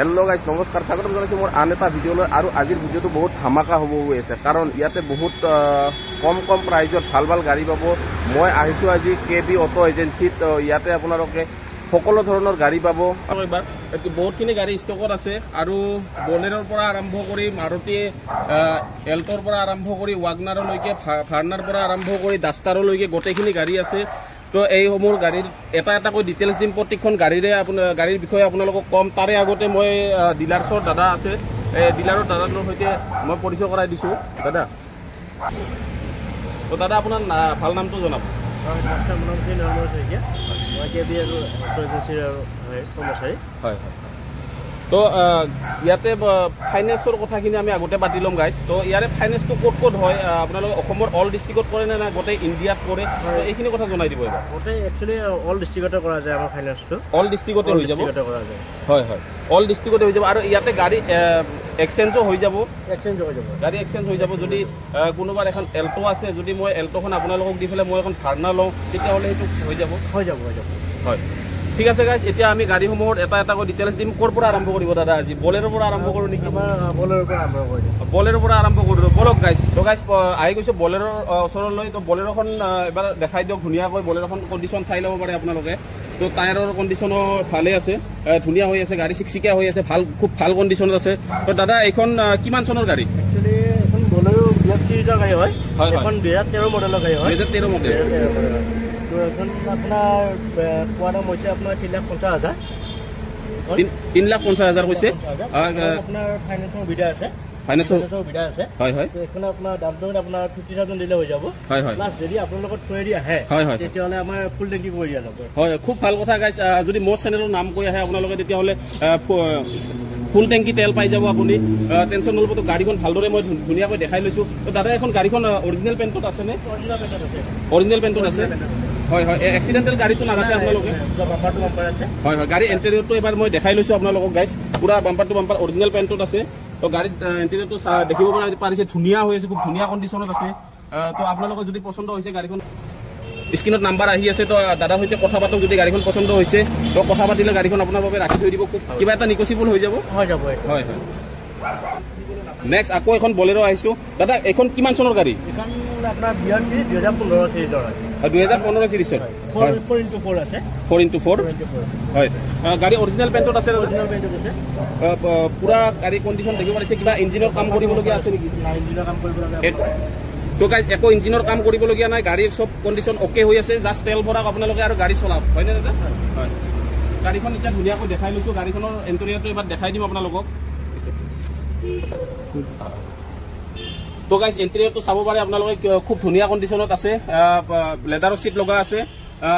Hello guys নমস্কাৰ স্বাগতম জনাইছোঁ মোৰ আন এটা ভিডিঅ'লৈ আৰু আজিৰ ভিডিঅ'টো বহুত ধামাকা হ'ব গৈ আছে। কাৰণ ইয়াতে বহুত কম কম প্ৰাইজত ভাল ভাল গাড়ী পাব। মই আহিছোঁ আজি কে বি অটো এজেঞ্চিত ইয়াতে আপোনালোকে সকলো ধৰণৰ গাড়ী পাব। এইবাৰ বহুতখিনি গাড়ী ষ্টকত আছে আৰু বলেৰৰ পৰা আৰম্ভ কৰি মাৰুতি এল্টৰ পৰা আৰম্ভ কৰি ৱাগনাৰলৈকে ভাৰ্নাৰ পৰা আৰম্ভ কৰি ডাষ্টাৰলৈকে গোটেইখিনি গাড়ী আছে। তো এইসমূহ গাড়ীৰ এটা এটাকৈ ডিটেইলছ দিম। প্ৰত্যেকখন গাড়ীৰে আপোনাৰ গাড়ীৰ বিষয়ে আপোনালোকক ক'ম। তাৰে আগতে মই ডিলাৰ্ছৰ দাদা আছে। এই ডিলাৰৰ দাদাটোৰ সৈতে মই পৰিচয় কৰাই দিছোঁ। দাদা। তো দাদা আপোনাৰ ভাল নামটো জনাব। হয় নমস্কাৰ মোৰ নাম শ্ৰী শইকীয়া। মই কে বি আৰু এজেঞ্চিৰ আৰু কৰ্মচাৰী। হয় হয়। তো ইয়াতে ফাইনেন্সৰ কথাখিনি আমি আগতে পাতি ল'ম গাইজ তো ইয়াৰে ফাইনেন্সটো ক'ত ক'ত হয় আপোনালোকে অসমৰ অল ডিষ্ট্ৰিক্টত কৰে নে নাই গোটেই ইণ্ডিয়াত কৰে? এইখিনি কথা জনাই দিব এবাৰ গোটেই একচুৱেলি অল ডিষ্ট্ৰিক্টতে কৰা যায় আমাৰ ফাইনেন্সটো অল ডিষ্ট্ৰিক্টতে হৈ যাব? হয় হয়। অল ডিষ্ট্ৰিক্টতে হৈ যাব আৰু ইয়াতে গাড়ী এক্সচেঞ্জো হৈ যাব। এক্সচেঞ্জ হৈ যাব। গাড়ী এক্সচেঞ্জ হৈ যাব। যদি কোনোবাৰ এখন এল্ট' আছে যদি মই এল্ট'খন আপোনালোকক দি পেলাই মই এখন ভাৰ্ণা লওঁ তেতিয়াহ'লে সেইটো হৈ যাব। হৈ যাব হৈ যাব। হয়। ঠিক আছে গাইজ এতিয়া আমি গাড়ীসমূহৰ এটা এটাকৈ ডিটেইলছ দিম। ক'ৰ পৰা আৰম্ভ কৰিব দাদা আজি? বলেৰৰ পৰা আৰম্ভ কৰোঁ নেকি? বলেৰৰ পৰা আৰম্ভ কৰি দিম। বলেৰৰ পৰা আৰম্ভ কৰোঁ। বলক গাইজ তো গাইজ আহি গৈছোঁ বলেৰৰ ওচৰলৈ। তো বলেৰ'খন এবাৰ দেখাই দিয়ক ধুনীয়াকৈ। বলেৰ'খন কণ্ডিশ্যন চাই ল'ব পাৰে আপোনালোকে। তো টায়াৰৰ কণ্ডিশ্যনো ভালেই আছে। ধুনীয়া হৈ আছে গাড়ী চিকচিকীয়া হৈ আছে ভাল খুব ভাল কণ্ডিশ্যনত আছে। তো দাদা এইখন কিমান চনৰ গাড়ী? একচুৱেলি এখন বলেৰো বিৰাট চিৰিজৰ গাড়ী হয়। এখন দুহেজাৰ তেৰ মডেলৰ গাড়ী হয়। দুহেজাৰ তেৰ মডেল আপোনাৰ পোৱা দাম হৈছে আপোনাৰ তিনি লাখ পঞ্চাছ হাজাৰ। তিন- তিন লাখ পঞ্চাছ হাজাৰ কৈছে? পঞ্চাছ আহ, হাজাৰ। আহ, আপোনাৰ ফাইনেন্সৰ সুবিধা আছে। ফাইনেন্সৰ ফাইনেন্সৰ সুবিধা আছে। হয় হয়। তো এইখন আপোনাৰ দামটো আপোনাৰ ফিফটি থাউজেণ্ড দিলে হৈ যাব। হয় হয়। প্লাছ যদি আপোনালোকৰ থৈ দি আহে হয়, হয়। তেতিয়াহ'লে আমাৰ ফুল টেংকি কৰি দিয়া যাব। হয় খুব ভাল কথা গাইছ যদি মোৰ চেনেলৰ নাম কৈ আহে আপোনালোকে তেতিয়াহ'লে ফুল টেংকি তেল পাই যাব আপুনি। টেনশ্যন নল'ব তো গাড়ীখন ভালদৰে মই ধুনীয়াকৈ দেখাই লৈছোঁ। দাদা এখন গাড়ীখন অৰিজিনেল পেণ্টত আছেনে? অৰিজিনেল পেণ্টত আছে। হয় হয়। এক্সিডেণ্টেল গাড়ীটো নাৰাখে আপোনালোকে? বাম্পাৰটো বাম্পাৰ আছে। হয় হয়। গাড়ী এণ্টেৰিয়ৰটো এবাৰ মই দেখাই লৈছোঁ আপোনালোকক গাইছ পুৰা বাম্পাৰ টু বাম্পাৰ অৰিজিনেল পেণ্টত আছে। তো গাড়ীত এণ্টেৰিয়ৰটো দেখিব পৰা পাৰিছে ধুনীয়া হৈ আছে খুব ধুনীয়া কণ্ডিশ্যনত আছে। তো আপোনালোকৰ যদি পচন্দ হৈছে গাড়ীখন স্ক্ৰীণত নাম্বাৰ আহি আছে তো দাদাৰ সৈতে কথা পাতক যদি গাড়ীখন পচন্দ হৈছে। তো কথা পাতিলে গাড়ীখন আপোনাৰ বাবে ৰাখি থৈ দিব। খুব কিবা এটা নিকচিবল হৈ যাব। হৈ যাব। হয় হয়। নেক্সট আকৌ এখন বলেৰো আহিছোঁ। দাদা এইখন কিমান চনৰ গাড়ী? এইখন আপোনাৰ বি আৰ চি দুহেজাৰ পোন্ধৰ চিৰিজৰ হয়। দুহেজাৰ পোন্ধৰ চিৰিজৰ ফ'ৰ হয়। ইণ্টু ফ'ৰ গাড়ী অৰিজিনেল পেণ্টত আছে পুৰা গাড়ী কণ্ডিশ্যন দেখিব পাৰিছে কিবা ইঞ্জিনৰ কাম কৰিবলগীয়া আছে নেকি? তো গাইজ একো ইঞ্জিনৰ কাম কৰিবলগীয়া নাই গাড়ীৰ চব কণ্ডিশ্যন অ'কে হৈ আছে জাষ্ট তেল ভৰাওক আপোনালোকে আৰু গাড়ী চলাওক। হয়নে দাদা? হয় গাড়ীখন এতিয়া ধুনীয়াকৈ দেখাই লৈছোঁ গাড়ীখনৰ এণ্টৰিয়াৰটো এবাৰ দেখাই দিম আপোনালোকক। তো গাইজ এণ্টেৰিয়ৰটো চাব পাৰে। আপোনালোকে খুব ধুনীয়া কণ্ডিশ্যনত আছে। লেডাৰৰ চিট লগা আছে।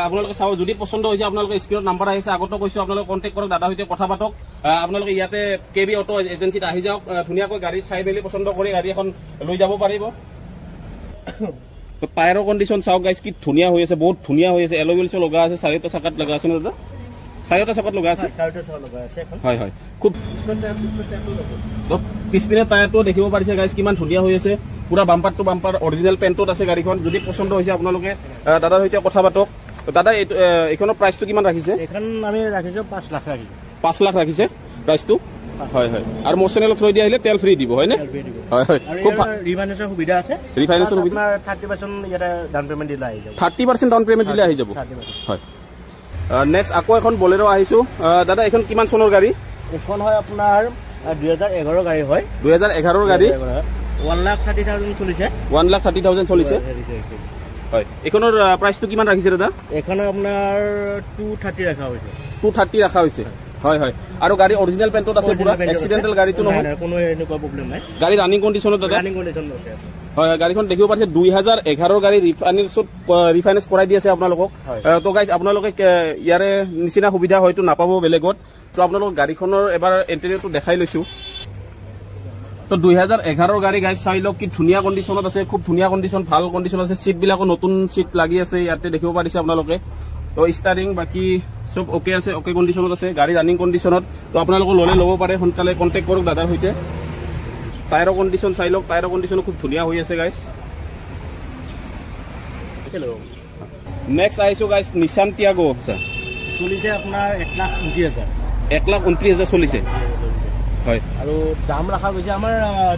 আপোনালোকে চাব যদি পচন্দ হৈছে আপোনালোকে স্ক্ৰীণত নাম্বাৰ আহিছে আগতো কৈছোঁ আপোনালোকে কণ্টেক্ট কৰক দাদাৰ সৈতে কথা পাতক। আপোনালোকে ইয়াতে কে বি অটো এজেঞ্চিত আহি যাওক। ধুনীয়াকৈ গাড়ী চাই মেলি পচন্দ কৰি গাড়ী এখন লৈ যাব পাৰিব। টায়াৰৰ কণ্ডিশ্যন চাওক গাইজ কি ধুনীয়া হৈ আছে বহুত ধুনীয়া হৈ আছে। এল'ৱেলছো লগা আছে চাৰিটা চকাত লগা আছে ন দাদা? চাৰিটা চকাত লগা আছে? হয় হয় খুব পিছপিনে টায়াৰটো দেখিব পাৰিছে গাইজ কিমান ধুনীয়া হৈ আছে। পুৰা বাম্পাৰ টু বাম্পাৰ অৰিজিনেল পেণ্টত আছে গাড়ীখন। যদি পচন্দ হৈছে আপোনালোকে দাদাৰ সৈতে কথা পাতক। দাদা এইটো এইখনৰ প্ৰাইচটো কিমান ৰাখিছে? এইখন আমি ৰাখিছোঁ পাঁচ লাখ ৰাখিছোঁ। পাঁচ লাখ ৰাখিছে প্ৰাইচটো হয় হয়। আৰু মোৰ চেনেলত থৈ দিয়া আহিলে তেল ফ্ৰী দিব হয়নে? LP দিব। হয় হয়। আৰু খুব ইয়াৰ ৰিফাইনেন্সৰ সুবিধা আছে। ৰিফাইনেন্সৰ তাত সুবিধা? আপোনাৰ থাৰ্টি পাৰ্চেণ্ট ইয়াতে ডাউন পে'মেণ্ট দিলে আহি যাব। থাৰ্টি পাৰ্চেণ্ট ডাউন পে'মেণ্ট দিলে আহি যাব। থাৰ্টি পাৰ্চেণ্ট হয়। নেক্সট আকৌ এখন বলেৰো আহিছোঁ। আহ, দাদা এইখন কিমান চনৰ গাড়ী? এইখন হয় আপোনাৰ দুহেজাৰ এঘাৰ গাড়ী হয়। দুহেজাৰ এঘাৰৰ গাড়ী? ওৱান লাখ থাৰ্টি থাউজেণ্ড চলিছে। ওৱান লাখ থাৰ্টি থাউজেণ্ড চলিছে? হয় এইখনৰ আহ, প্ৰাইচটো কিমান ৰাখিছে দাদা? এইখন আপোনাৰ টু থাৰ্টি ৰখা হৈছে। টু থাৰ্টি ৰখা হৈছে। হয় হয়। আৰু গাড়ী অৰিজিনেল পেণ্টত আছে পুৰা? এক্সিডেণ্টেল গাড়ীটো নহয়? কোনো এনেকুৱা প্ৰব্লেম নাই। গাড়ী ৰানিং কণ্ডিশ্যনত দাদা? ৰানিং কণ্ডিশ্যন আছে। হয় গাড়ীখন দেখিব পাৰিছে দুই হাজাৰ এঘাৰৰ গাড়ী ৰিফাইনেন্সত ৰিফাইনেন্স কৰাই দি আছে আপোনালোকক। তো গাইজ আপোনালোকে ইয়াৰে নিচিনা সুবিধা হয়তো নাপাব বেলেগত। তো আপোনালোকক গাড়ীখনৰ এবাৰ এণ্টেৰিয়ৰটো দেখাই লৈছোঁ। তো দুই হাজাৰ এঘাৰৰ গাড়ী গাইজ চাই লওক কি ধুনীয়া কণ্ডিশ্যনত আছে খুব ধুনীয়া কণ্ডিশ্যন ভাল কণ্ডিশ্যন আছে। ছিটবিলাকো নতুন ছিট লাগি আছে ইয়াতে দেখিব পাৰিছে আপোনালোকে। তো ষ্টাৰিং বাকী চব অ'কে আছে অ'কে কণ্ডিশ্যনত আছে গাড়ী ৰানিং কণ্ডিশ্যনত তো আপোনালোকে ল'লে ল'ব পাৰে সোনকালে কণ্টেক্ট কৰক দাদাৰ সৈতে। টায়াৰৰ কণ্ডিশ্যন চাই লওক টায়াৰৰ কণ্ডিশ্যনো খুব ধুনীয়া হৈ আছে গাইজ নেক্সট আহিছো গাইজ নিচান টিয়াগো আচ্ছা। চলিছে আপোনাৰ এক লাখ ঊনত্ৰিছ হাজাৰ। এক লাখ ঊনত্ৰিছ হাজাৰ চলিছে। হয়। আৰু দাম ৰখা গৈছে আমাৰ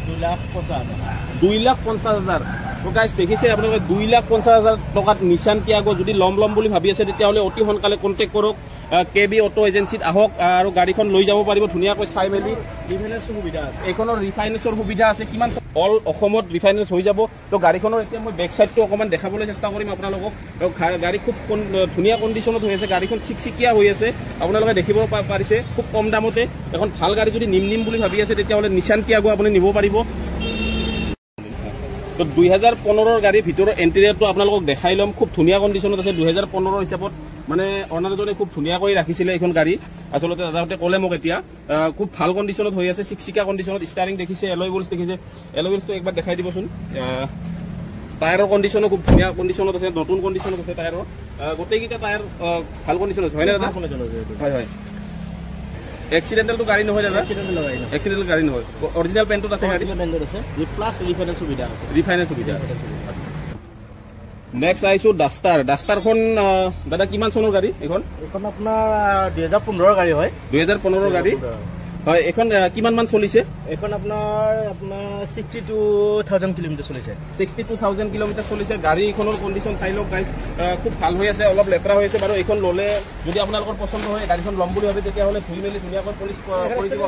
দুই লাখ পঞ্চাছ হাজাৰ। দুই লাখ পঞ্চাছ হাজাৰ। গাইজ দেখিছে আপোনালোকে দুই লাখ পঞ্চাছ হাজাৰ টকাত নিচান টিয়াগো যদি ল'ম ল'ম বুলি ভাবি আছে তেতিয়াহ'লে অতি সোনকালে কণ্টেক্ট কৰক। কে বি অটো এজেঞ্চিত আহক আহ, আৰু গাড়ীখন লৈ যাব পাৰিব ধুনীয়াকৈ চাই মেলি। ডিফেন্সৰ সুবিধা আছে। এইখনৰ ৰিফাইনেন্সৰ সুবিধা আছে কিমান অল অসমত ৰিফাইনেন্স হৈ যাব। তো গাড়ীখনৰ এতিয়া মই বেক চাইডটো অকণমান দেখাবলৈ চেষ্টা কৰিম আপোনালোকক। গাড়ী খুব ধুনীয়া কণ্ডিশ্যনত হৈ আছে গাড়ীখন চিকচিকীয়া হৈ আছে। আপোনালোকে দেখিব পাৰিছে খুব কম দামতে। এখন ভাল গাড়ী যদি নিম নিম বুলি ভাবি আছে তেতিয়াহ'লে নিচান টিয়াগো আপুনি নিব পাৰিব। তো দুহেজাৰ পোন্ধৰৰ গাড়ীৰ ভিতৰৰ এণ্টেৰিয়াৰটো আপোনালোকক দেখাই ল'ম। খুব ধুনীয়া কণ্ডিশ্যনত আছে। দুহেজাৰ পোন্ধৰৰ হিচাপত মানে অনাৰজনে খুব ধুনীয়াকৈ ৰাখিছিলে এইখন গাড়ী। আচলতে দাদাহঁতে ক'লে মোক এতিয়া খুব ভাল কণ্ডিশ্যনত হৈ আছে। চিকচিকা কণ্ডিশ্যনত ষ্টাৰিং দেখিছে এলয় ৱিলছ দেখিছে। এলয় ৱিলছটো একবাৰ দেখাই দিবচোন। টায়াৰৰ কণ্ডিশ্যনো খুব ধুনীয়া কণ্ডিশ্যনত আছে। নতুন কণ্ডিশ্যনত আছে টায়াৰৰ গোটেইকেইটা টায়াৰ ভাল কণ্ডিশ্যনত আছে। হয়নে দাদা? হয় হয়। এক্সিডেণ্টেলটো গাড়ী নহয় দাদা? এক্সিডেণ্টেল গাড়ী নহয়। অৰিজিনেল পেণ্টত আছে গাড়ী? আছে। প্লাছ ৰিফাইনেন্স সুবিধা আছে। ৰিফাইনেন্স সুবিধা নেক্সট আহিছো ডাষ্টাৰ ডাষ্টাৰখন দাদা কিমান চনৰ গাড়ী এইখন? এইখন আপোনাৰ দুহেজাৰ পোন্ধৰৰ গাড়ী হয়। দুহেজাৰ পোন্ধৰৰ গাড়ী? হয় এইখন কিমান মান চলিছে? এইখন আপোনাৰ আপোনাৰ ছিক্সটি টু থাউজেণ্ড কিলোমিটাৰ চলিছে। ছিক্সটি টু থাউজেণ্ড কিলোমিটাৰ চলিছে। গাড়ীখনৰ কণ্ডিশ্যন চাই লওক গাইজ খুব ভাল হৈ আছে অলপ লেতেৰা হৈ আছে বাৰু। এইখন ল'লে যদি আপোনালোকৰ পচন্দ হয় গাড়ীখন ল'ম বুলি ভাবে তেতিয়াহ'লে ধুই মেলি ধুনীয়াকৈ পলিচ কৰি দিব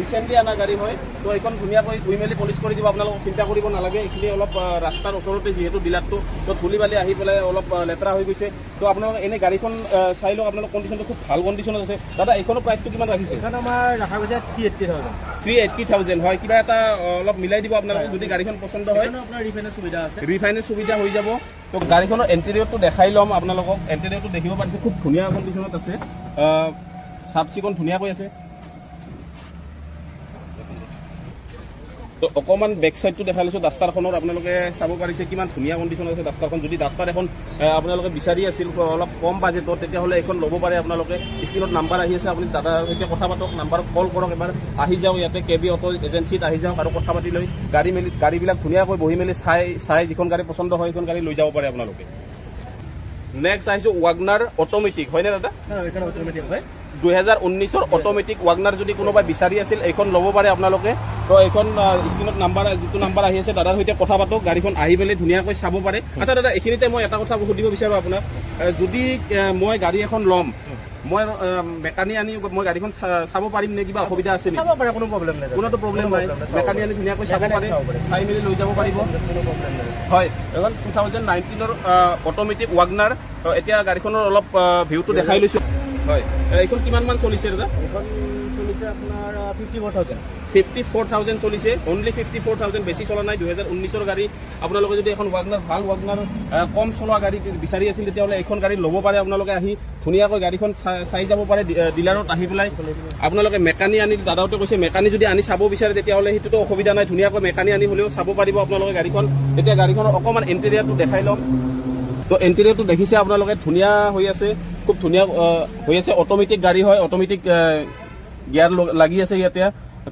ৰিচেণ্টলি অনা গাড়ী হয়। তো এইখন ধুনীয়াকৈ ধুই মেলি পলিচ কৰি দিব আপোনালোকক চিন্তা কৰিব নালাগে। এইখিনি অলপ ৰাস্তাৰ ওচৰতে যিহেতু ডিলাৰটো তো ধূলি বালি আহি পেলাই অলপ লেতেৰা হৈ গৈছে। তো আপোনালোকে এনেই গাড়ীখন চাই লওক আপোনালোকৰ কণ্ডিশ্যনটো খুব ভাল কণ্ডিশ্যনত আছে। দাদা এইখনৰ প্ৰাইচটো কিমান ৰাখিছে? আমাৰ ৰখা গৈছে three eighty thousand three eighty thousand হয়। কিবা এটা অলপ মিলাই দিব আপোনালোকে যদি গাড়ীখন পচন্দ হয়। এইখনো আপোনাৰ ৰিফাইনেন্স সুবিধা আছে। ৰিফাইনেন্স সুবিধা হৈ যাব। তো গাড়ীখনৰ এণ্টেৰিয়ৰটো দেখাই ল'ম আপোনালোকক। এণ্টেৰিয়ৰটো দেখিব পাৰিছে খুব ধুনীয়া কণ্ডিশ্যনত আছে। চাফ চিকুণ ধুনীয়াকৈ আছে। তো অকণমান বেক চাইডটো দেখাই লৈছোঁ। ডাষ্টাৰখনৰ আপোনালোকে চাব পাৰিছে কিমান ধুনীয়া কণ্ডিশ্যন আছে ডাষ্টাৰখন। যদি ডাষ্টাৰ এখন আপোনালোকে বিচাৰি আছিল অলপ কম বাজেটত তেতিয়াহ'লে এইখন ল'ব পাৰে আপোনালোকে। স্ক্ৰীণত নাম্বাৰ আহি আছে আপুনি দাদাৰ সৈতে কথা পাতক নাম্বাৰত কল কৰক এবাৰ আহি যাওক ইয়াতে কে বি অটো এজেঞ্চিত আহি যাওক আৰু কথা পাতি লৈ গাড়ী মেলি গাড়ীবিলাক ধুনীয়াকৈ বহি মেলি চাই চাই যিখন গাড়ী পচন্দ হয় সেইখন গাড়ী লৈ যাব পাৰে আপোনালোকে। নেক্সট আহিছোঁ ৱাগনাৰ অট'মেটিক হয়নে দাদা? অট'মেটিক হয়। দুহেজাৰ ঊনৈছৰ অট'মেটিক ৱাগনাৰ যদি কোনোবাই বিচাৰি আছিল এইখন ল'ব পাৰে আপোনালোকে। তো এইখন স্ক্ৰীণত নাম্বাৰ যিটো নাম্বাৰ আহি আছে দাদাৰ সৈতে কথা পাতক গাড়ীখন আহি পেলাই ধুনীয়াকৈ চাব পাৰে। আচ্ছা দাদা এইখিনিতে মই এটা কথা সুধিব বিচাৰোঁ আপোনাক। যদি মই গাড়ী এখন ল'ম মই মেকানিক আনি মই গাড়ীখন চাব পাৰিম নে কিবা অসুবিধা আছে চাব নেকি পাৰে কোনো প্ৰব্লেম নাই কোনোতো প্ৰব্লেম নাই। মেকানিক আনি ধুনীয়াকৈ চাব পাৰে। চাই মেলি লৈ যাব পাৰিব। হয় এখন টু থাউজেণ্ড নাইনটিনৰ অট'মেটিক ৱাগনাৰ এতিয়া গাড়ীখনৰ অলপ ভিউটো দেখাই লৈছোঁ। হয়। এইখন কিমান মান চলিছে দাদা? এইখন চলিছে আপোনাৰ fifty four thousand fifty four thousand চলিছে। অনলি ফিফটি ফ'ৰ থাউজেণ্ড বেছি চলা নাই। দুহেজাৰ ঊনৈছৰ গাড়ী। আপোনালোকে যদি এখন ৱাগনাৰ ভাল ৱাগনাৰ কম চলোৱা গাড়ী বিচাৰি আছিল তেতিয়াহ'লে এইখন গাড়ী ল'ব পাৰে। আপোনালোকে আহি ধুনীয়াকৈ গাড়ীখন চাই- যাব পাৰে। ডিলাৰত আহি পেলাই। আপোনালোকে মেকানিক আনি দাদাওতে কৈছে মেকানিক যদি আনি চাব বিচাৰে তেতিয়াহ'লে সেইটোতো অসুবিধা নাই। ধুনীয়াকৈ মেকানিক আনি হ'লেও চাব পাৰিব আপোনালোকে গাড়ীখন। তেতিয়া গাড়ীখনৰ অকণমান ইণ্টেৰিয়াৰটো দেখাই ল'ম। তো ইণ্টেৰিয়ৰটো দেখিছে আপোনালোকে ধুনীয়া হৈ আছে খুব ধুনীয়া হৈ আছে অট'মেটিক গাড়ী হয় অট'মেটিক গিয়াৰ লাগি আছে ইয়াতে।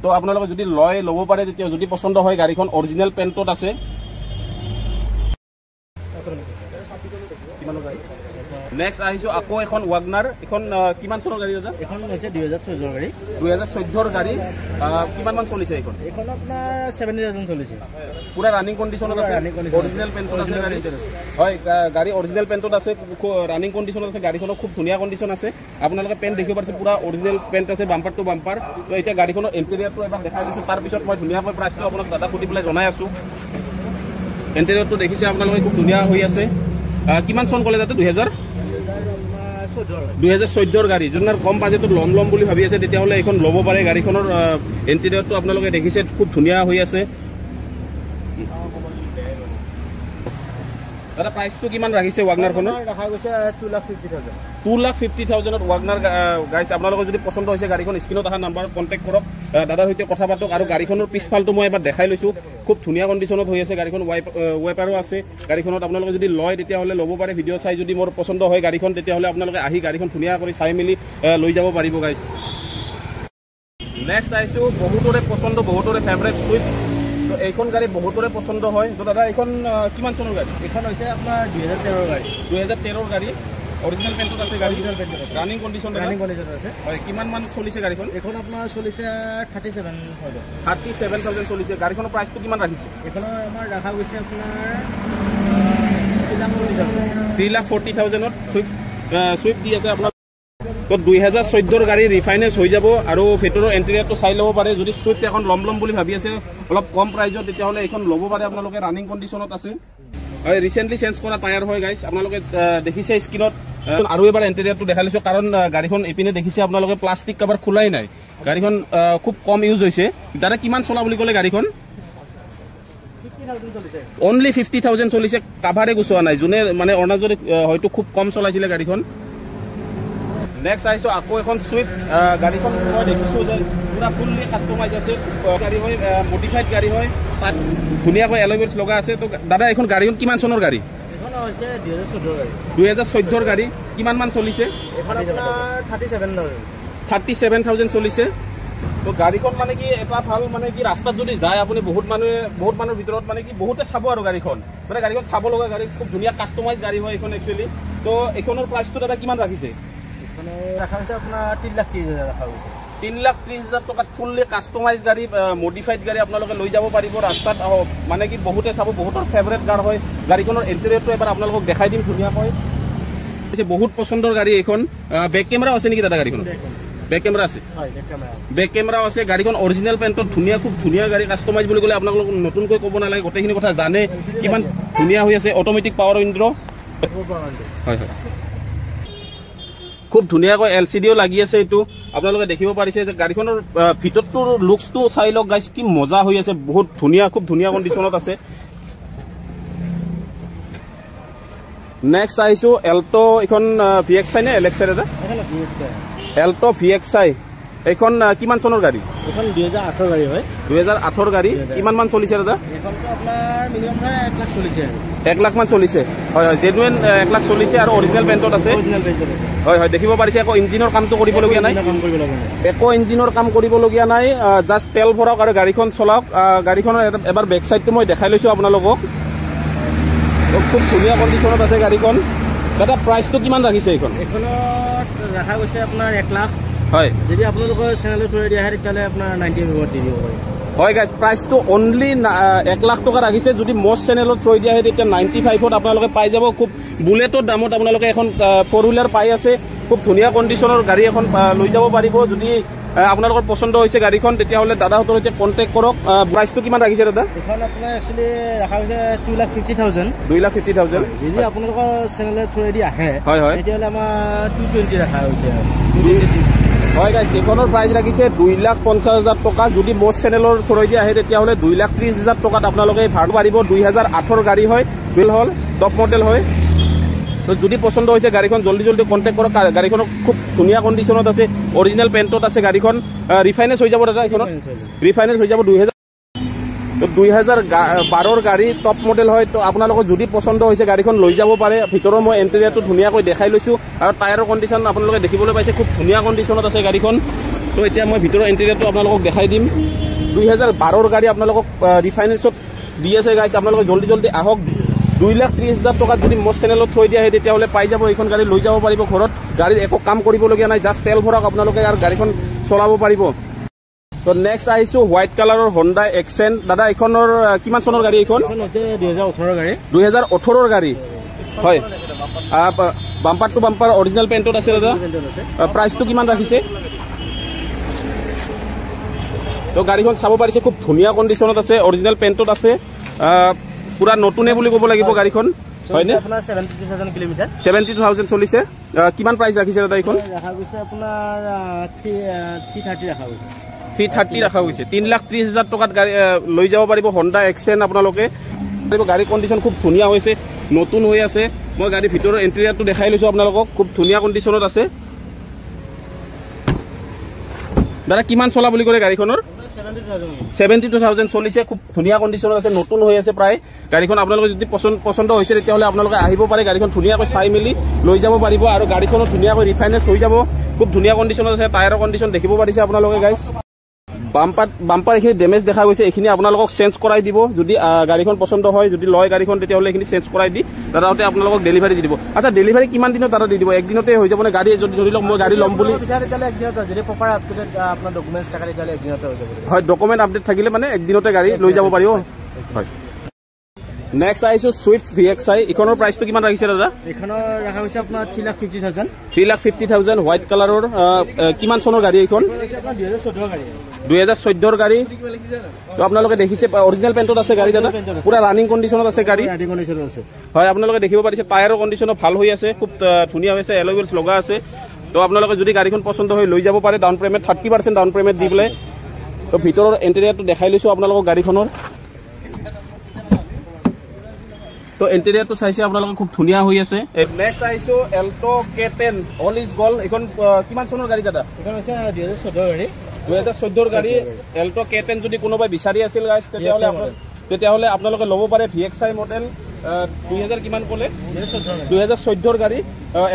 তো আপোনালোকে যদি লয় ল'ব পাৰে তেতিয়া যদি পচন্দ হয় গাড়ীখন অৰিজিনেল পেণ্টত আছে। নেক্সট আহিছোঁ আকৌ এখন ৱাগনাৰ এখন কিমান চনৰ গাড়ী দাদা? এইখন হৈছে দুহেজাৰ চৈধ্যৰ গাড়ী। দুহেজাৰ চৈধ্যৰ গাড়ী আহ, কিমান মান চলিছে এইখন? এইখন আপোনাৰ ছেভেণ্টি থাউজেণ্ড চলিছে। পুৰা ৰানিং কণ্ডিশ্যনত আছে? অৰিজিনেল পেণ্টত আছে। গাড়ী। হয় গাড়ী অৰিজিনেল পেণ্টত আছে ৰানিং কণ্ডিশ্যনত আছে গাড়ীখনৰ খুব ধুনীয়া কণ্ডিশ্যন আছে। আপোনালোকে পেণ্ট দেখিব পাৰিছে পুৰা অৰিজিনেল পেণ্ট আছে বাম্পাৰ টু বাম্পাৰ তো এতিয়া গাড়ীখনৰ ইণ্টেৰিয়াৰটো এবাৰ দেখাই দিছোঁ তাৰপিছত মই ধুনীয়াকৈ প্ৰাইচটো আপোনাক দাদা সুধি পেলাই জনাই আছোঁ। ইণ্টেৰিয়ৰটো দেখিছে আপোনালোকে খুব ধুনীয়া হৈ আছে। কিমান চন ক'লে তাতে? দুহেজাৰ? দুহেজাৰ চৈধ্যৰ গাড়ী। যোনবিলাক কম বাজেটত ল'ম ল'ম বুলি ভাবি আছে তেতিয়াহ'লে এইখন ল'ব পাৰে। গাড়ীখনৰ ইণ্টেৰিয়ৰটো আপোনালোকে দেখিছে খুব ধুনীয়া হৈ আছে। দাদা প্ৰাইচটো কিমান ৰাখিছে ৱাগনাৰখনৰ? ৰখা গৈছে two lakh fifty thousand two lakh fifty থাউজেণ্ডত ৱাগনাৰ গাইছ আপোনালোকৰ যদি পচন্দ হৈছে গাড়ীখন স্ক্ৰীণত অহা নাম্বাৰত কণ্টেক্ট কৰক। দাদাৰ সৈতে কথা পাতক আৰু গাড়ীখনৰ পিছফালটো মই এবাৰ দেখাই লৈছোঁ। খুব ধুনীয়া কণ্ডিশ্যনত হৈ আছে গাড়ীখন ৱাইপ ৱেপাৰো আছে। গাড়ীখনত আপোনালোকে যদি লয় তেতিয়াহ'লে ল'ব পাৰে। ভিডিঅ' চাই যদি মোৰ পচন্দ হয় গাড়ীখন তেতিয়াহ'লে আপোনালোকে আহি গাড়ীখন ধুনীয়া কৰি চাই মেলি লৈ যাব পাৰিব গাইছ নেক্সট আহিছোঁ বহুতৰে পচন্দ বহুতৰে ফেভৰেট চুইফ্ট তো এইখন গাড়ী বহুতৰে পচন্দ হয়। তো দাদা এইখন কিমান চনৰ গাড়ী? এইখন হৈছে আপোনাৰ দুহেজাৰ তেৰৰ গাড়ী। দুহেজাৰ তেৰৰ গাড়ী। অৰিজিনেল পেণ্টত আছে গাড়ী Original paint ত আছে। ৰানিং কণ্ডিশ্যন ৰানিং কণ্ডিশ্যন আছে। হয় কিমান মান চলিছে গাড়ীখন? এইখন আপোনাৰ চলিছে thirty seven thousand thirty seven thousand চলিছে। গাড়ীখনৰ প্ৰাইচটো কিমান ৰাখিছে? এইখনৰ আমাৰ ৰখা গৈছে আপোনাৰ থ্ৰী লাখ ফৰ্টি থাউজেণ্ডত চুইফ্ট চুইফ্ট দি আছে আপোনাৰ তো দুই হাজাৰ চৈধ্যৰ গাড়ী ৰিফাইনেন্স হৈ যাব আৰু ভিতৰৰ এণ্টেৰিয়াৰটো চাই ল'ব পাৰে। যদি চুইফ্ট এখন ল'ম ল'ম বুলি ভাবি আছে অলপ কম প্ৰাইজত তেতিয়াহ'লে এইখন ল'ব পাৰে। আপোনালোকে ৰানিং কণ্ডিশ্যনত আছে। হয় ৰিচেণ্টলি চেঞ্জ কৰা টায়াৰ হয় গাইছ আপোনালোকে দেখিছে স্ক্ৰীণত আৰু এবাৰ এণ্টেৰিয়াৰটো দেখাই লৈছোঁ কাৰণ গাড়ীখন এইপিনে দেখিছে আপোনালোকে প্লাষ্টিক কাভাৰ খোলাই নাই। গাড়ীখন খুব কম ইউজ হৈছে। দাদা কিমান চলা বুলি ক'লে গাড়ীখন? অনলি ফিফটি থাউজেণ্ড চলিছে কাভাৰে গুচোৱা নাই। যোনে মানে অৰুণাচলত আহ, হয়তো খুব কম চলাইছিলে গাড়ীখন। নেক্সট আহিছোঁ আকৌ এখন চুইফ্ট গাড়ীখন মই দেখিছোঁ যে পূৰা ফুল্লি কাষ্টমাইজ আছে গাড়ী হয় মডিফাইড গাড়ী হয় তাত ধুনীয়াকৈ এল'বেটছ লগা আছে তো দাদা এইখন গাড়ীখন কিমান চনৰ গাড়ী দুহেজাৰ চৈধ্যৰ গাড়ী কিমান মান চলিছে থাৰ্টি ছেভেন থাউজেণ্ড চলিছে তো গাড়ীখন মানে কি এটা ভাল মানে কি ৰাস্তাত যদি যায় আপুনি বহুত মানুহে বহুত মানুহৰ ভিতৰত মানে কি বহুতে চাব আৰু গাড়ীখন মানে গাড়ীখন চাব লগা গাড়ী খুব ধুনীয়া কাষ্টমাইজ গাড়ী হয় এইখন একচুৱেলি তো এইখনৰ প্ৰাইচটো দাদা কিমান ৰাখিছে তিনি লাখ ত্ৰিছ হাজাৰ ৰখা হৈছে তিন লাখ ত্ৰিছ হাজাৰ টকাত ফুল্লি কাষ্টমাইজ গাড়ী মডিফাইড গাড়ী আপোনালোকে লৈ যাব পাৰিব। ৰাস্তাত মানে কি বহুতে চাব বহুতৰ ফেভৰেট গাড়ী হয়। গাড়ীখনৰ ইণ্টেৰিয়ৰটো এবাৰ আপোনালোকক দেখাই দিম ধুনীয়াকৈ। বহুত পচন্দৰ গাড়ী এইখন। বেক কেমেৰাও আছে নেকি দাদা গাড়ীখন বেক কেমেৰা আছে? বেক কেমেৰাও আছে। গাড়ীখন অৰিজিনেল পেণ্টত ধুনীয়া খুব ধুনীয়া গাড়ী কাষ্টমাইজ বুলি ক'লে আপোনালোকক নতুনকৈ ক'ব নালাগে। গোটেইখিনি কথা জানে। কিমান ধুনীয়া হৈ আছে। অট'মেটিক পাৱাৰ উইণ্ড্ৰ হয় হয়। খুব ধুনীয়াকৈ এল চি ডিও লাগি আছে এইটো। আপোনালোকে দেখিব পাৰিছে যে গাড়ীখনৰ ভিতৰটোৰ লুকছটো চাই লওক গাইছ কি মজা হৈ আছে। বহুত ধুনীয়া খুব ধুনীয়া কণ্ডিশ্যনত আছে। নেক্সট আহিছো এল্ট' এইখন ভি এক্স আই নে এল এক্স আই দাদা এল্ট' ভি এক্স আই এইখন কিমান চনৰ গাড়ী? এইখন দুহেজাৰ আঠৰ গাড়ী হয়। দুহেজাৰ আঠৰ গাড়ী। কিমান মান চলিছে দাদা? এক লাখ চলিছে মান হয় হয় জেনুৱেন এক লাখ চলিছে আৰু অৰিজিনেল পেণ্টত আছে। অৰিজিনেল পেইণ্টত আছে। হয় হয় দেখিব পাৰিছে একো ইঞ্জিনৰ কামটো কৰিবলগীয়া নাই। একো ইঞ্জিনৰ কাম কৰিবলগীয়া নাই জাষ্ট তেল ভৰাওক আৰু গাড়ীখন চলাওক। গাড়ীখনৰ এবাৰ বেক চাইডটো মই দেখাই লৈছোঁ আপোনালোকক। খুব ধুনীয়া কণ্ডিশ্যনত আছে গাড়ীখন। দাদা প্ৰাইচটো কিমান ৰাখিছে এইখন? এইখনত ৰখা গৈছে আপোনাৰ এক লাখ। হয়। যদি আপোনালোকৰ চেনেলত থৈ দিয়া আহে তেতিয়াহ'লে আপোনাৰ নাইণ্টি ফাইভত দি দিব হয় গাইজ প্ৰাইচটো অনলি এক লাখ টকা ৰাখিছে। যদি মজ চেনেলত থৈ দিয়া হয় তেতিয়া নাইণ্টি ফাইভত আপোনালোকে পাই যাব। খুব বুলেটৰ দামত আপোনালোকে এখন ফ'ৰ হুইলাৰ পাই আছে। খুব ধুনীয়া কণ্ডিশ্যনৰ গাড়ী এখন লৈ যাব পাৰিব। যদি আপোনালোকৰ পচন্দ হৈছে গাড়ীখন তেতিয়াহ'লে দাদাহঁতৰ সৈতে কণ্টেক্ট কৰক। প্ৰাইচটো কিমান ৰাখিছে দাদা? এইখন আপোনাৰ একচুৱেলি ৰখা হৈছে টু লাখ ফিফটি থাউজেণ্ড দুই লাখ ফিফটি থাউজেণ্ড যদি আপোনালোকৰ চেনেলত থৈ দি আহে হয়, হয়। তেতিয়াহ'লে আমাৰ টু টুৱেণ্টি ৰখা হৈছে। হয় গাইজ এইখনৰ প্ৰাইচ ৰাখিছে দুই লাখ পঞ্চাছ হাজাৰ টকা। যদি মোৰ চেনেলৰ থ্ৰ'য়েদি আহে তেতিয়াহ'লে দুই লাখ ত্ৰিছ হাজাৰ টকাত আপোনালোকে ভাড়া পাৰিব। দুই হাজাৰ আঠৰ গাড়ী হয় বিল হ'ল টপ মডেল হয়। তো যদি পচন্দ হৈছে গাড়ীখন জল্দি জল্দি কণ্টেক্ট কৰক। গাড়ীখন খুব ধুনীয়া কণ্ডিশ্যনত আছে অৰিজিনেল পেণ্টত আছে গাড়ীখন। ৰিফাইনেন্স হৈ যাব দাদা এইখনত? ৰিফাইনেন্স হৈ যাব। দুই হাজাৰ তো দুই হাজাৰ বাৰৰ গাড়ী টপ মডেল হয় তো আপোনালোকৰ যদি পচন্দ হৈছে গাড়ীখন লৈ যাব পাৰে। ভিতৰৰ মই এণ্টেৰিয়াৰটো ধুনীয়াকৈ দেখাই লৈছোঁ। আৰু টায়াৰৰ কণ্ডিশ্যন আপোনালোকে দেখিবলৈ পাইছে খুব ধুনীয়া কণ্ডিশ্যনত আছে গাড়ীখন। তো এতিয়া মই ভিতৰৰ এণ্টেৰিয়াৰটো আপোনালোকক দেখাই দিম। দুই হাজাৰ বাৰৰ গাড়ী আপোনালোকক ৰিফাইনেন্সত দি আছে গাইছে আপোনালোকে জল্দি জল্দি আহক। দুই লাখ ত্ৰিছ হাজাৰ টকাত যদি মোৰ চেনেলত থৈ দিয়া হয় তেতিয়াহ'লে পাই যাব এইখন গাড়ী লৈ যাব পাৰিব ঘৰত। গাড়ীৰ একো কাম কৰিবলগীয়া নাই জাষ্ট তেল ভৰাওক আপোনালোকে আৰু গাড়ীখন চলাব পাৰিব। তো নেক্সট আহিছোঁ হোৱাইট কালাৰৰ হণ্ডা এক্সেণ্ট দাদা এইখনৰ কিমান চনৰ গাড়ী এইখন? দুহেজাৰ গাড়ী। দুহেজাৰ ওঠৰৰ গাড়ী। হয়। বাম্পাৰ টু বাম্পাৰ অৰিজিনেল পেণ্টত আছে দাদা। প্ৰাইচটো কিমান ৰাখিছে? তো গাড়ীখন চাব পাৰিছে খুব ধুনীয়া কণ্ডিশ্যনত আছে অৰিজিনেল পেণ্টত আছে। পুৰা নতুনে বুলি ক'ব লাগিব গাড়ীখন। হয়নে? আপোনাৰ seventy two thousand kilometre seventy two thousand চলিছে কিমান প্ৰাইচ ৰাখিছে দাদা এইখন? ৰখা গৈছে আপোনাৰ থ্ৰী থ্ৰী থাৰ্টি ৰখা গৈছে। থ্ৰী থাৰ্টি ৰখা হৈছে তিনি লাখ ত্ৰিছ হাজাৰ টকাত গাড়ী লৈ যাব পাৰিব হণ্ডা এক্সেণ্ট আপোনালোকে। গাড়ীৰ কণ্ডিশ্যন খুব ধুনীয়া হৈছে নতুন হৈ আছে। মই গাড়ীৰ ভিতৰৰ এণ্টেৰিয়াৰটো দেখাই লৈছোঁ আপোনালোকক খুব ধুনীয়া কণ্ডিশ্যনত আছে। দাদা কিমান চলা বুলি ক'লে গাড়ীখনৰ? ছেভেণ্টি টু থাউজেণ্ড চলিছে খুব ধুনীয়া কণ্ডিশ্যনত আছে নতুন হৈ আছে প্ৰায়। গাড়ীখন আপোনালোকে যদি পচন্দ পচন্দ হৈছে তেতিয়াহ'লে আপোনালোকে আহিব পাৰে গাড়ীখন ধুনীয়াকৈ চাই মেলি লৈ যাব পাৰিব আৰু গাড়ীখনো ধুনীয়াকৈ ৰিফাইনেন্স হৈ যাব। খুব ধুনীয়া কণ্ডিশ্যনত আছে টায়াৰৰ কণ্ডিশ্যন দেখিব পাৰিছে আপোনালোকে গাইছ বাম্পাৰ বাম্পাৰ এইখিনি ডেমেজ দেখা গৈছে এইখিনি আপোনালোকক চেঞ্জ কৰাই দিব। যদি গাড়ীখন পচন্দ হয় যদি লয় গাড়ীখন তেতিয়াহ'লে এইখিনি চেঞ্জ কৰাই দি দাদাহঁতে আপোনালোকক ডেলিভাৰী দি দিব। আচ্ছা ডেলিভাৰী কিমান দিনত দাদা দি দিব একদিনতে হৈ যাব নে? গাড়ী যদি ধৰি লওক মই গাড়ী ল'ম বুলি হয় ডকুমেণ্ট আপডেট থাকিলে মানে একদিনতে গাড়ী লৈ যাব পাৰিব হয়। নেক্সট আহিছোঁ ছুইফ্ট ভি এক্স আই ইখনৰ প্ৰাইচটো কিমান ৰাখিছে দাদা এইখনৰ ৰখা হৈছে আপোনাৰ three lakh fifty thousand three lakh fifty thousand white কালাৰৰ কিমান চনৰ গাড়ী এইখন দুহেজাৰ চৈধ্যৰ গাড়ী তো আপোনালোকে দেখিছে অৰিজিনেল পেণ্টত আছে গাড়ী দাদা পুৰা ৰানিং কণ্ডিশ্যনত আছে গাড়ী হয় আপোনালোকে দেখিব পাৰিছে টায়াৰৰ কণ্ডিশ্যনো ভাল হৈ আছে খুব ধুনীয়া হৈছে এল'ৱেলছ লগা আছে তো আপোনালোকে যদি গাড়ীখন পচন্দ হয় লৈ যাব পাৰে down payment thirty percent down payment দি পেলাই তো ভিতৰৰ এণ্টেৰিয়াৰটো দেখাই লৈছোঁ আপোনালোকক গাড়ীখনৰ তো এণ্টেৰিয়াৰটো চাইছে আপোনালোকে খুব ধুনীয়া হৈ আছে। নেক্সট আহিছোঁ এল্ট' কে টেন অল ইজ গল এইখন কিমান চনৰ গাড়ী দাদা? এইখন হৈছে দুহেজাৰ চৈধ্য গাড়ী। দুহেজাৰ চৈধ্যৰ গাড়ী এল্ট' কে টেন যদি কোনোবাই বিচাৰি আছিল গাইজ তেতিয়াহ'লে আপোনালোক- তেতিয়াহ'লে আপোনালোকে ল'ব পাৰে ভি এক্স আই মডেল দুই হাজাৰ কিমান ক'লে? দুহেজাৰ গাড়ী। দুহেজাৰ চৈধ্যৰ গাড়ী।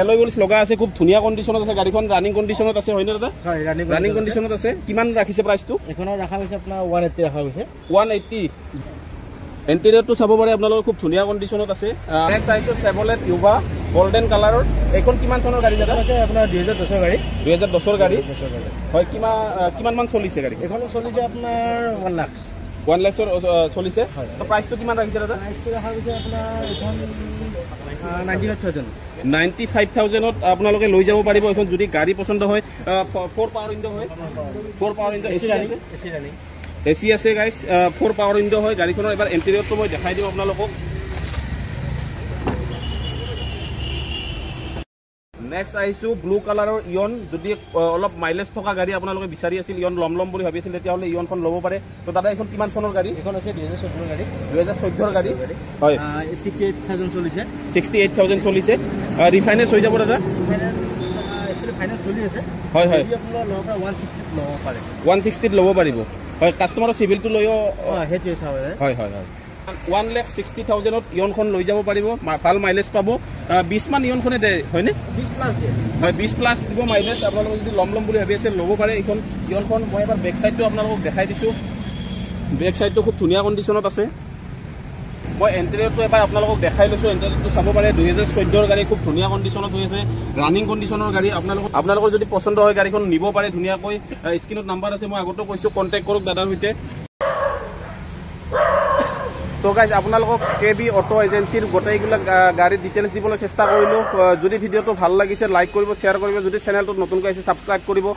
এলয় ৱিলছ লগা আছে খুব ধুনীয়া কণ্ডিশ্যনত আছে। গাড়ীখন ৰানিং কণ্ডিশ্যনত আছে হয়নে দাদা? হয় ৰানিং কণ্ডিশ্যনত আছে। কিমান ৰাখিছে প্ৰাইচটো এইখনৰ ৰখা হৈছে আপোনাৰ ওৱান এইট্টি ৰখা হৈছে। ওৱান এইট্টি এণ্টেৰিয়ৰটো চাব পাৰে আপোনালোকৰ খুব ধুনীয়া কণ্ডিশ্যনত আছে। নেক্সট আহিছোঁ চেভলেট ইউভা গল্ডেন কালাৰৰ এইখন কিমান চনৰ গাড়ী দাদা? হৈছে আপোনাৰ দুহেজাৰ দহৰ গাড়ী। দুহেজাৰ দহৰ গাড়ী। হয় কিমান আহ, কিমান মান চলিছে গাড়ী? এইখন চলিছে আপোনাৰ ওৱান লাখ ওৱান লাখৰ চলিছে? প্ৰাইচটো কিমান ৰাখিছে দাদা? প্ৰাইচটো ৰখা হৈছে আপোনাৰ এইখন ninety five thousand ninety five থাউজেণ্ডত আপোনালোকে লৈ যাব পাৰিব। এইখন যদি গাড়ী পচন্দ হয় ফ'ৰ পাৱাৰ উইণ্ড' হয়। Four power window' A A C C running আছে এ চি আছে গাইজ ফ'ৰ পাৱাৰ উইণ্ড' হয় গাড়ীখনৰ এবাৰ এণ্টেৰিয়ৰটো মই দেখাই দিওঁ আপোনালোকক। নেক্সট আহিছোঁ ব্লু কালাৰৰ ইয়ন যদি অলপ মাইলেজ থকা গাড়ী আপোনালোকে বিচাৰি আছিল ইয়ন ল'ম ল'ম বুলি ভাবি আছিল তেতিয়াহ'লে ইয়নখন ল'ব পাৰে। তো দাদা এইখন কিমান চনৰ গাড়ী? এইখন হৈছে দুহেজাৰ চৈধ্য গাড়ী। দুহেজাৰ চৈধ্যৰ গাড়ী? হয়। ছিক্সটি এইট থাউজেণ্ড চলিছে। ছিক্সটি এইট থাউজেণ্ড চলিছে ৰিফাইনেন্স হৈ যাব দাদা। ফাইনেন্স চলি আছে। হয় হয়। যদি আপোনাৰ ল'ব পাৰে ওৱান ছিক্সটিত ল'ব পাৰে। ওৱান ছিক্সটিত ল'ব পাৰিব। হয় কাষ্টমাৰৰ চিভিলটো লৈও অঁ সেইটোৱে চাব হয় হয় হয়। ওৱান লেখ ছিক্সটি থাউজেণ্ডত ইয়নখন লৈ যাব পাৰিব মা- ভাল মাইলেজ পাব। আহ, বিছমান ইয়নখনে দে হয়নে? বিছ প্লাছ দিয়ে। হয় বিছ প্লাছ দিব মাইলেজ আপোনালোকে যদি ল'ম ল'ম বুলি ভাবি আছে ল'ব পাৰে এইখন। ইয়নখন মই এবাৰ বেক চাইডটো আপোনালোকক দেখাই দিছোঁ। বেক চাইডটো খুব ধুনীয়া কণ্ডিশ্যনত আছে। মই এণ্টেৰিয়ৰটো এবাৰ আপোনালোকক দেখাই লৈছোঁ। এণ্টেৰিয়ৰটো চাব পাৰে দুহেজাৰ চৈধ্যৰ গাড়ী খুব ধুনীয়া কণ্ডিশ্যনত হৈ আছে। ৰানিং কণ্ডিশ্যনৰ গাড়ী আপোনালোকক আপোনালোকৰ যদি পচন্দ হয় গাড়ীখন নিব পাৰে ধুনীয়াকৈ। স্ক্ৰীণত নাম্বাৰ আছে মই আগতেও কৈছোঁ কণ্টেক্ট কৰক দাদাৰ সৈতে। তো গাইজ আপোনালোকক কে বি অট' এজেঞ্চিৰ গোটেইবিলাক গাড়ীৰ ডিটেইলছ দিবলৈ চেষ্টা কৰিলোঁ। যদি ভিডিঅ'টো ভাল লাগিছে লাইক কৰিব শ্বেয়াৰ কৰিব। যদি চেনেলটোত নতুনকৈ আহিছে ছাবস্ক্ৰাইব কৰিব।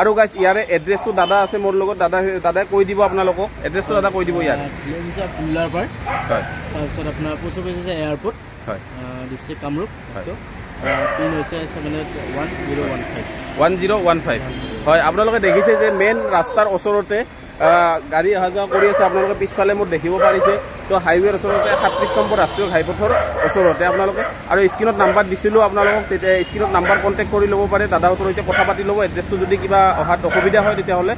আৰু গাইজ ইয়াৰে এড্ৰেছটো দাদা আছে মোৰ লগত। দাদা দাদাই কৈ দিব আপোনালোকক। এড্ৰেছটো দাদা কৈ দিব ইয়াৰ প্লেচ হৈছে পুল্লাৰ পাৰ্ক হয়। তাৰপিছত আপোনাৰ পোষ্ট অফিচ হৈছে এয়াৰপৰ্ট হয়। ডিষ্ট্ৰিক্ট কামৰূপ। হয়। এইটো পিন হৈছে seven eight one zero' one five one zero' one five হয় আপোনালোকে দেখিছে যে মেইন ৰাস্তাৰ ওচৰতে গাড়ী অহা যোৱা কৰি আছে আপোনালোকে পিছফালে মোৰ দেখিব পাৰিছে। তো হাইৱেৰ ওচৰতে সাতত্ৰিছ নম্বৰ ৰাষ্ট্ৰীয় ঘাইপথৰ ওচৰতে আপোনালোকে। আৰু স্ক্ৰীণত নাম্বাৰ দিছিলোঁ আপোনালোকক তেতিয়া স্ক্ৰীণত নাম্বাৰ কণ্টেক্ট কৰি ল'ব পাৰে। দাদাহঁতৰ সৈতে কথা পাতি ল'ব এড্ৰেছটো যদি কিবা অহাত অসুবিধা হয় তেতিয়াহ'লে।